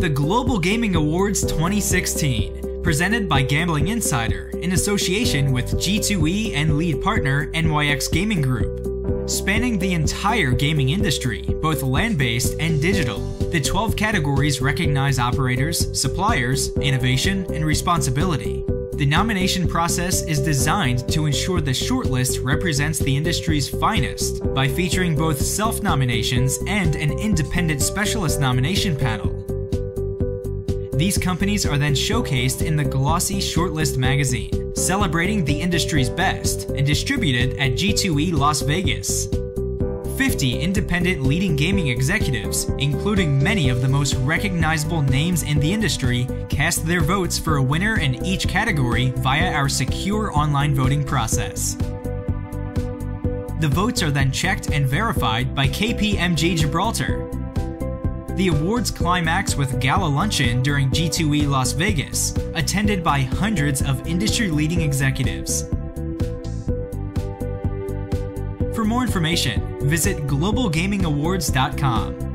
The Global Gaming Awards 2016, presented by Gambling Insider in association with G2E and lead partner NYX Gaming Group. Spanning the entire gaming industry, both land based and digital, the 12 categories recognize operators, suppliers, innovation, and responsibility. The nomination process is designed to ensure the shortlist represents the industry's finest by featuring both self nominations and an independent specialist nomination panel. These companies are then showcased in the glossy Shortlist magazine, celebrating the industry's best, and distributed at G2E Las Vegas. 50 independent leading gaming executives, including many of the most recognizable names in the industry, cast their votes for a winner in each category via our secure online voting process. The votes are then checked and verified by KPMG Gibraltar. The awards climax with gala luncheon during G2E Las Vegas, attended by hundreds of industry leading executives. For more information, visit globalgamingawards.com.